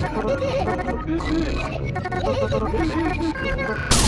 よし!